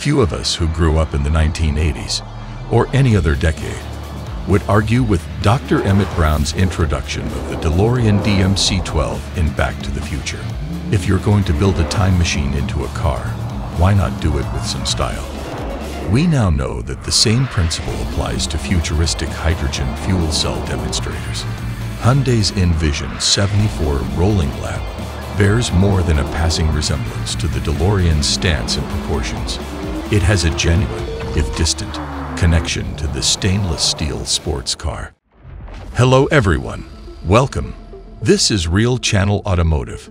Few of us who grew up in the 1980s, or any other decade, would argue with Dr. Emmett Brown's introduction of the DeLorean DMC-12 in Back to the Future. If you're going to build a time machine into a car, why not do it with some style? We now know that the same principle applies to futuristic hydrogen fuel cell demonstrators. Hyundai's N Vision 74 Rolling Lab bears more than a passing resemblance to the DeLorean's stance and proportions. It has a genuine, if distant, connection to the stainless steel sports car. Hello everyone, welcome. This is Real Channel Automotive,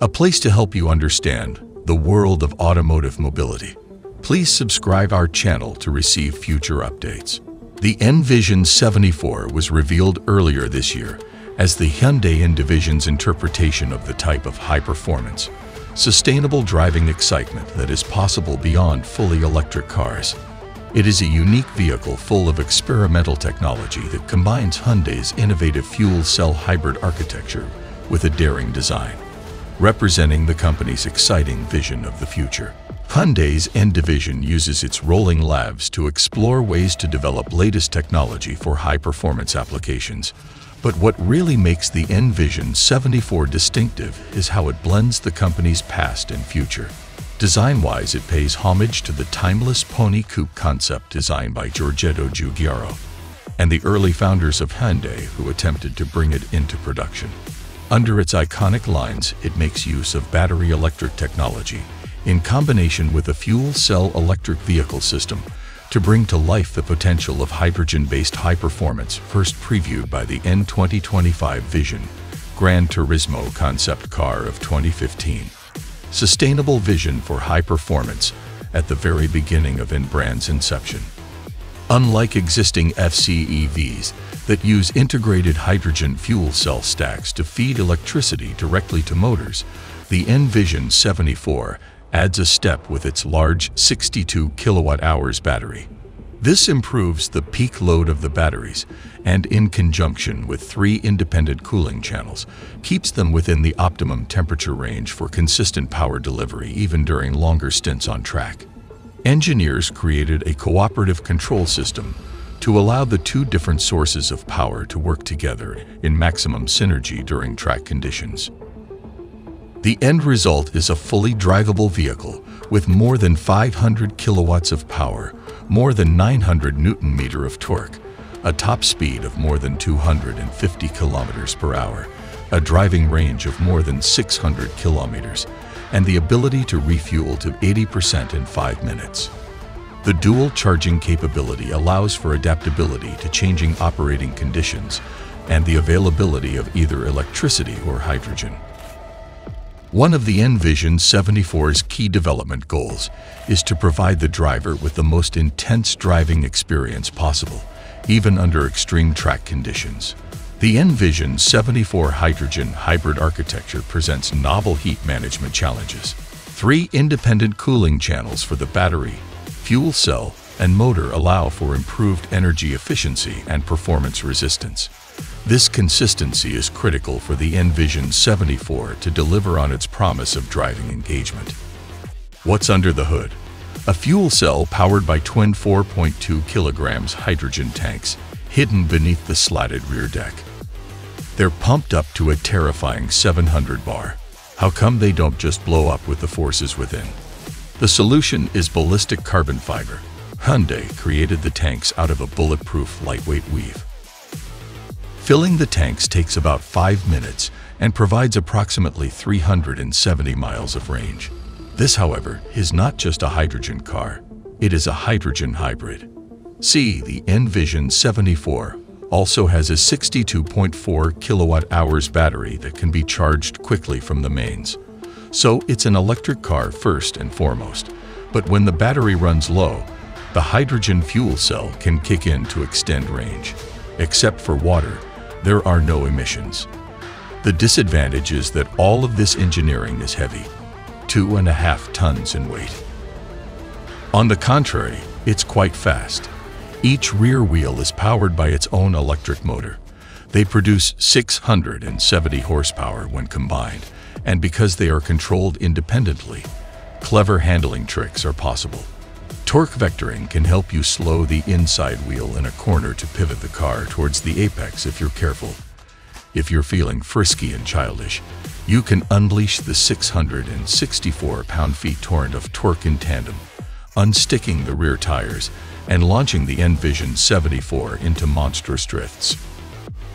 a place to help you understand the world of automotive mobility. Please subscribe our channel to receive future updates. The N Vision 74 was revealed earlier this year as the Hyundai Envision's interpretation of the type of high performance, sustainable driving excitement that is possible beyond fully electric cars. It is a unique vehicle full of experimental technology that combines Hyundai's innovative fuel cell hybrid architecture with a daring design, representing the company's exciting vision of the future. Hyundai's N-Division uses its rolling labs to explore ways to develop latest technology for high-performance applications, but what really makes the N Vision 74 distinctive is how it blends the company's past and future. Design-wise, it pays homage to the timeless pony coupe concept designed by Giorgetto Giugiaro and the early founders of Hyundai who attempted to bring it into production. Under its iconic lines, it makes use of battery electric technology in combination with a fuel cell electric vehicle system to bring to life the potential of hydrogen-based high performance first previewed by the N2025 Vision Gran Turismo concept car of 2015. Sustainable vision for high performance at the very beginning of N-brand's inception. Unlike existing FCEVs that use integrated hydrogen fuel cell stacks to feed electricity directly to motors, the N Vision 74 adds a step with its large 62 kilowatt-hours battery. This improves the peak load of the batteries and, in conjunction with three independent cooling channels, keeps them within the optimum temperature range for consistent power delivery even during longer stints on track. Engineers created a cooperative control system to allow the two different sources of power to work together in maximum synergy during track conditions. The end result is a fully drivable vehicle with more than 500 kilowatts of power, more than 900 newton meter of torque, a top speed of more than 250 kilometers per hour, a driving range of more than 600 kilometers, and the ability to refuel to 80% in 5 minutes. The dual charging capability allows for adaptability to changing operating conditions and the availability of either electricity or hydrogen. One of the N Vision 74's key development goals is to provide the driver with the most intense driving experience possible, even under extreme track conditions. The N Vision 74 hydrogen hybrid architecture presents novel heat management challenges. Three independent cooling channels for the battery, fuel cell, and motor allow for improved energy efficiency and performance resistance. This consistency is critical for the N Vision 74 to deliver on its promise of driving engagement. What's under the hood? A fuel cell powered by twin 4.2 kilograms hydrogen tanks hidden beneath the slatted rear deck. They're pumped up to a terrifying 700 bar. How come they don't just blow up with the forces within? The solution is ballistic carbon fiber. Hyundai created the tanks out of a bulletproof lightweight weave. Filling the tanks takes about 5 minutes and provides approximately 370 miles of range. This, however, is not just a hydrogen car. It is a hydrogen hybrid. See, the N Vision 74 also has a 62.4 kilowatt hours battery that can be charged quickly from the mains. So it's an electric car first and foremost. But when the battery runs low, the hydrogen fuel cell can kick in to extend range. Except for water, there are no emissions. The disadvantage is that all of this engineering is heavy, two and a half tons in weight. On the contrary, it's quite fast. Each rear wheel is powered by its own electric motor. They produce 670 horsepower when combined, and because they are controlled independently, clever handling tricks are possible. Torque vectoring can help you slow the inside wheel in a corner to pivot the car towards the apex if you're careful. If you're feeling frisky and childish, you can unleash the 664 pound-feet torrent of torque in tandem, unsticking the rear tires and launching the N Vision 74 into monstrous drifts.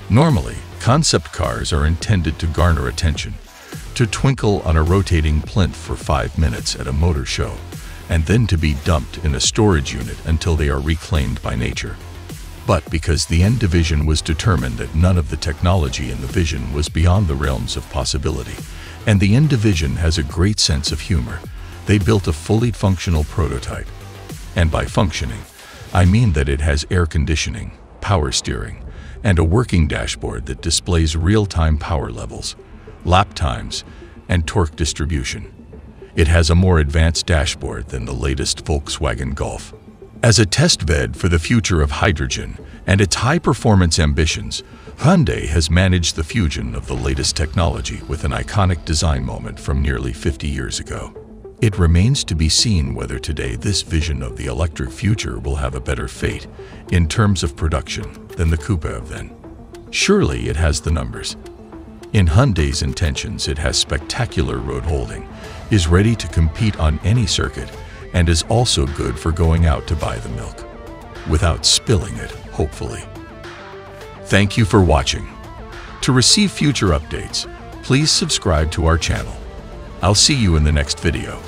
Normally, concept cars are intended to garner attention, to twinkle on a rotating plinth for five minutes at a motor show, and then to be dumped in a storage unit until they are reclaimed by nature. But because the N division was determined that none of the technology in the vision was beyond the realms of possibility, and the N division has a great sense of humor, they built a fully functional prototype. And by functioning, I mean that it has air conditioning, power steering, and a working dashboard that displays real-time power levels, lap times, and torque distribution. It has a more advanced dashboard than the latest Volkswagen Golf. As a test bed for the future of hydrogen and its high-performance ambitions, Hyundai has managed the fusion of the latest technology with an iconic design moment from nearly 50 years ago. It remains to be seen whether today this vision of the electric future will have a better fate in terms of production than the Coupe of then. Surely it has the numbers. In Hyundai's intentions, it has spectacular road holding, is ready to compete on any circuit, and is also good for going out to buy the milk. Without spilling it, hopefully. Thank you for watching. To receive future updates, please subscribe to our channel. I'll see you in the next video.